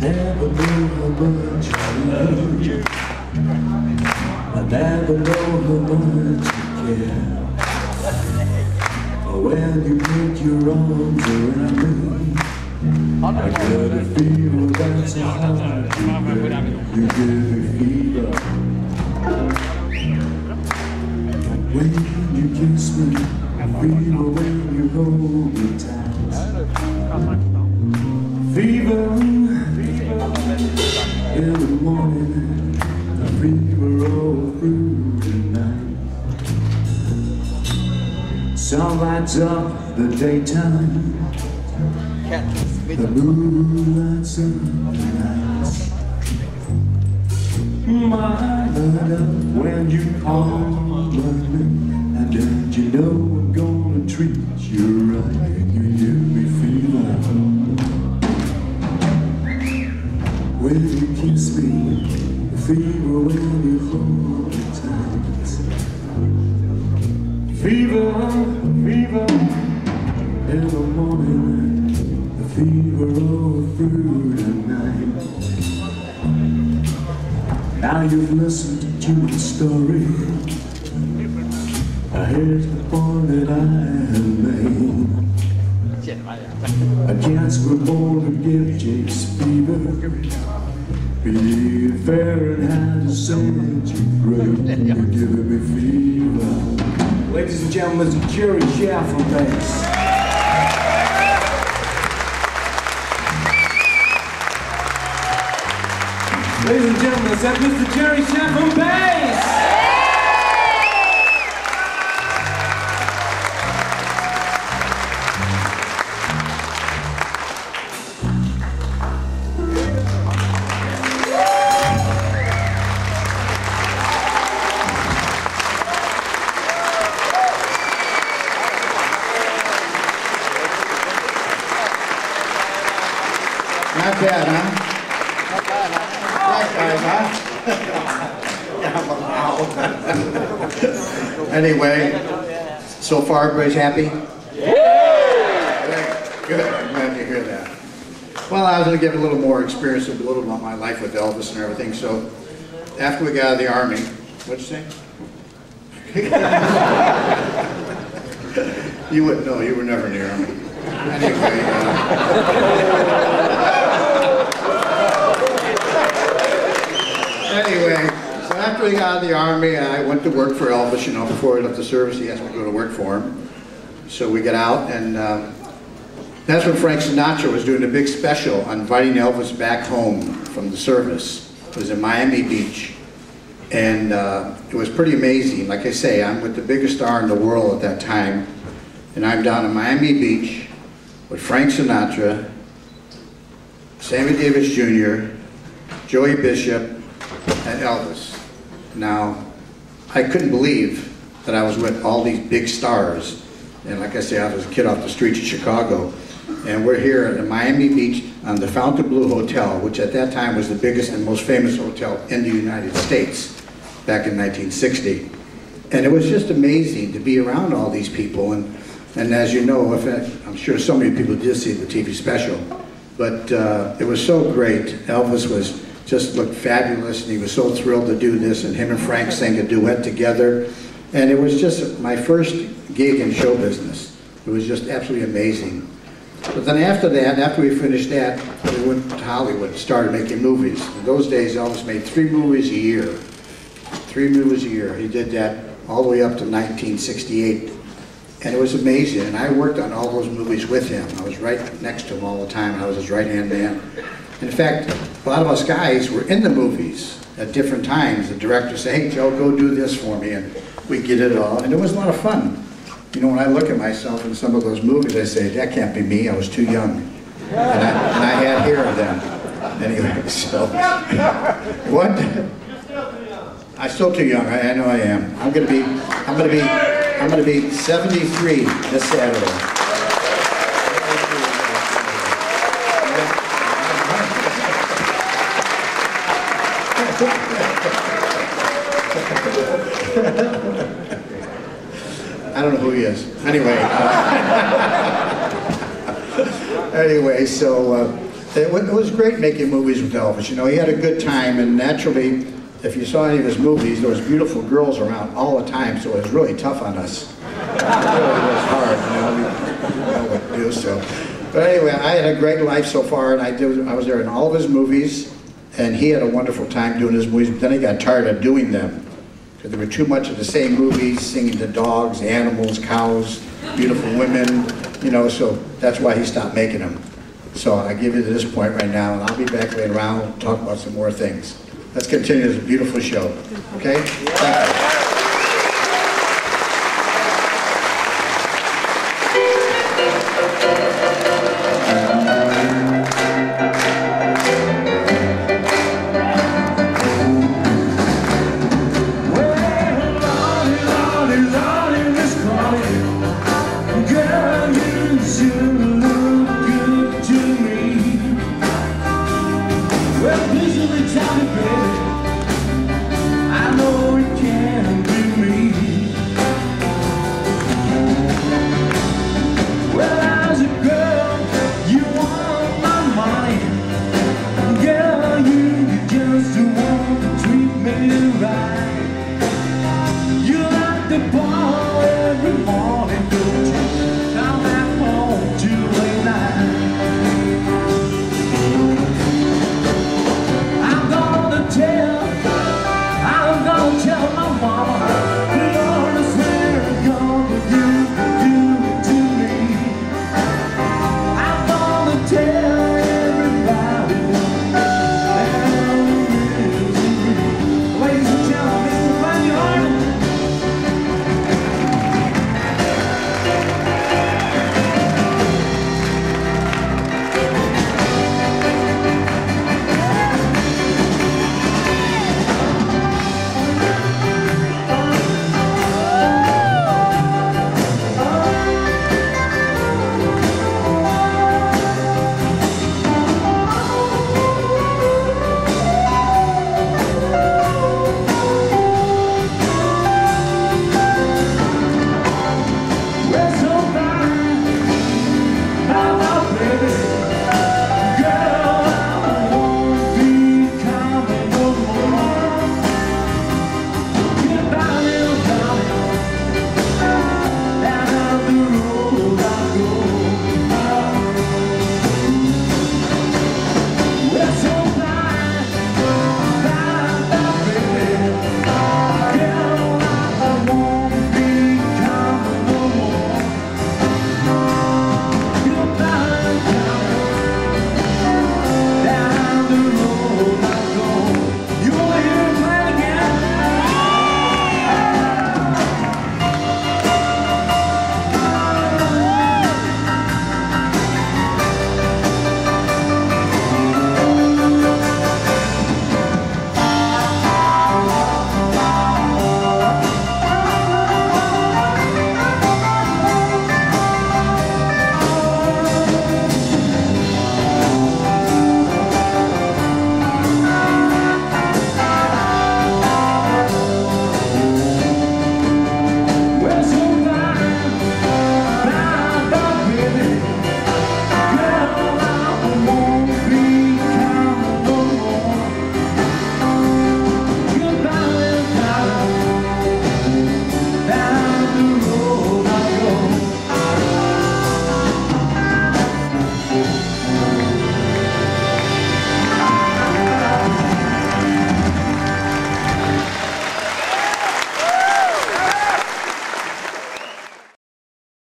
never knew how much I love you. I never how much you. But when you put your arms around me, I a fever that's. You give me fever. When you kiss me, fever when you hold me tight. Fever in the morning, a fever all through the night. Sun lights up the daytime, the moon lights up the night. My love, when you call me, and don't you know I'm gonna treat you right, you give me fever. When you kiss me, fever when you hold me tight. Fever, fever, in the morning, the fever Now you've listened to the story. Here's the point that I have made. Against we're born to give Jake's fever. Be fair and how to set you great. You're giving me fever. Ladies and gentlemen, it's Jerry on bass. Ladies and gentlemen, is that Mr. Jerry on bass? Not bad, huh? Not bad, huh? anyway, so far everybody's happy? Good, I'm glad to hear that. Well, I was going to give a little more experience, a little about my life with Elvis and everything. So, after we got out of the Army, what'd you say? you wouldn't know, you were never in the Army. Anyway, uh, Anyway, out of the army, I went to work for Elvis, you know, before he left the service, he asked me to go to work for him. So we got out, and uh, that's when Frank Sinatra was doing a big special on inviting Elvis back home from the service. It was in Miami Beach. And uh, it was pretty amazing. Like I say, I'm with the biggest star in the world at that time. And I'm down in Miami Beach with Frank Sinatra, Sammy Davis Jr., Joey Bishop, and Elvis. Now, I couldn't believe that I was with all these big stars. And like I say, I was a kid off the streets of Chicago. And we're here at the Miami Beach on the Fontainebleau Hotel, which at that time was the biggest and most famous hotel in the United States back in 1960. And it was just amazing to be around all these people. And, and as you know, if I'm sure so many people did see the TV special, but uh, it was so great. Elvis was just looked fabulous, and he was so thrilled to do this, and him and Frank sang a duet together. And it was just my first gig in show business. It was just absolutely amazing. But then after that, after we finished that, we went to Hollywood and started making movies. In those days, Elvis made three movies a year. Three movies a year. He did that all the way up to 1968. And it was amazing. And I worked on all those movies with him. I was right next to him all the time. I was his right-hand man. In fact, a lot of us guys were in the movies at different times. The director said, hey, Joe, go do this for me. And we get it all. And it was a lot of fun. You know, when I look at myself in some of those movies, I say, that can't be me. I was too young. And I, and I had hair then. Anyway, so. what? I'm still too young. I, I know I am. I'm gonna be. I'm gonna be. I'm gonna be 73 this Saturday. I don't know who he is. Anyway. uh, anyway, so uh, it, it was great making movies with Elvis. You know, he had a good time, and naturally, if you saw any of his movies, there was beautiful girls around all the time, so it was really tough on us. It really was hard, you know, we what to do, so. But anyway, I had a great life so far, and I did, I was there in all of his movies, and he had a wonderful time doing his movies, but then he got tired of doing them. Because there were too much of the same movies, singing to dogs, animals, cows, beautiful women, you know, so that's why he stopped making them. So I give you to this point right now, and I'll be back later on, talk about some more things. Let's continue this beautiful show, okay? now.